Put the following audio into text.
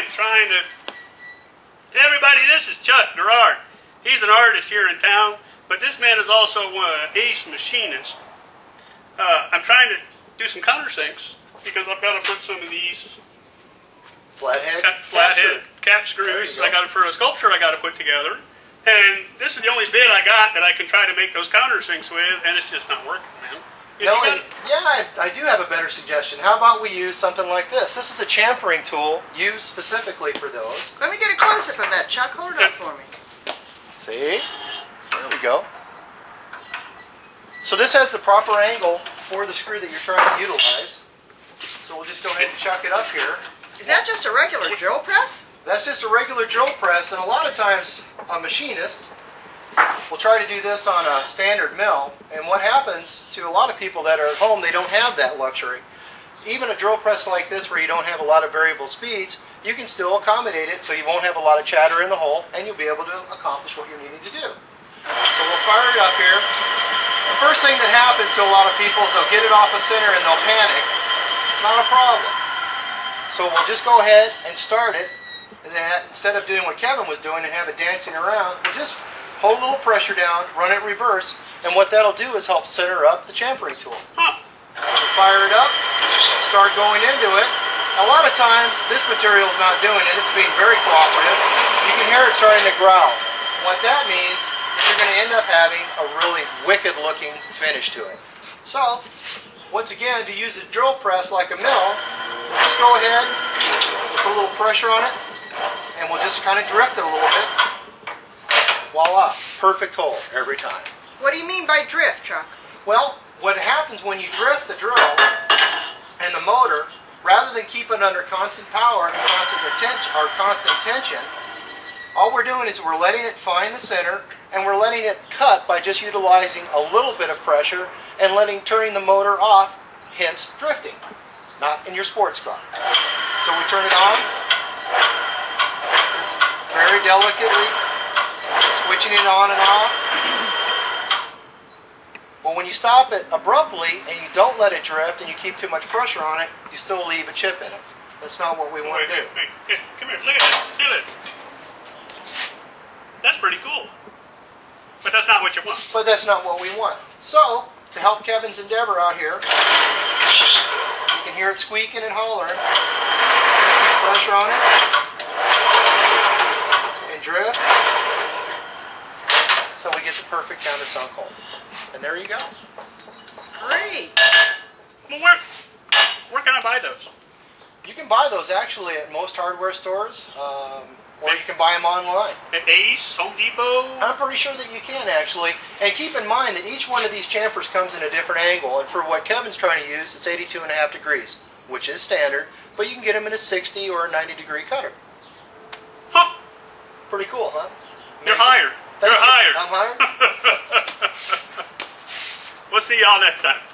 am trying to. Everybody, this is Chuck Girard. He's an artist here in town, but this man is also an ace machinist. Uh, I'm trying to do some countersinks because I've got to put some of these Flathead? cut, flathead cap screws. go. I got it for a sculpture I got to put together. And this is the only bit I got that I can try to make those countersinks with, and it's just not working, man. You- No, gotta- yeah, I, I do have a better suggestion. How about we use something like this? This is a chamfering tool used specifically for those. Let me get a close-up of that, Chuck. Hold it up for me. See? There we go. So this has the proper angle for the screw that you're trying to utilize. So we'll just go ahead and chuck it up here. Is that just a regular drill press? That's just a regular drill press, and a lot of times a machinist will try to do this on a standard mill. And what happens to a lot of people that are at home, they don't have that luxury. Even a drill press like this, where you don't have a lot of variable speeds, you can still accommodate it so you won't have a lot of chatter in the hole, and you'll be able to accomplish what you're needing to do. So we'll fire it up here. The first thing that happens to a lot of people is they'll get it off a center and they'll panic. Not a problem. So we'll just go ahead and start it. And then instead of doing what Kevin was doing and have it dancing around, we'll just hold a little pressure down, run it reverse, and what that'll do is help center up the chamfering tool. Huh. Fire it up, start going into it. A lot of times this material is not doing it, it's being very cooperative. You can hear it starting to growl. What that means is you're going to end up having a really wicked looking finish to it. So, once again, to use a drill press like a mill, just go ahead, put a little pressure on it, and we'll just kind of drift it a little bit. Voila, perfect hole every time. What do you mean by drift, Chuck? Well, what happens when you drift the drill and the motor, rather than keep it under constant power and constant attention or constant tension, all we're doing is we're letting it find the center and we're letting it cut by just utilizing a little bit of pressure and letting turning the motor off, hence drifting. Not in your sports car. So we turn it on. Just very delicately switching it on and off. Well, when you stop it abruptly and you don't let it drift and you keep too much pressure on it, you still leave a chip in it. That's not what we want Wait, to do. wait. Come here, look at this. See this? That's pretty cool. But that's not what you want. But that's not what we want. So, to help Kevin's endeavor out here, you can hear it squeaking and hollering. Pressure on it. And drift. Until we get the perfect countersunk hole. And there you go. Great. Well, where, where can I buy those? You can buy those actually at most hardware stores, um, or you can buy them online. At Ace, Home Depot? I'm pretty sure that you can actually. And keep in mind that each one of these chamfers comes in a different angle. And for what Kevin's trying to use, it's 82 and a half degrees, which is standard. But you can get them in a 60 or a 90 degree cutter. Huh. Pretty cool, huh? You're Amazing. hired. Thank You're you. hired. I'm uh-huh. hired. We'll see y'all next time.